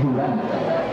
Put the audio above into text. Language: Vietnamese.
durante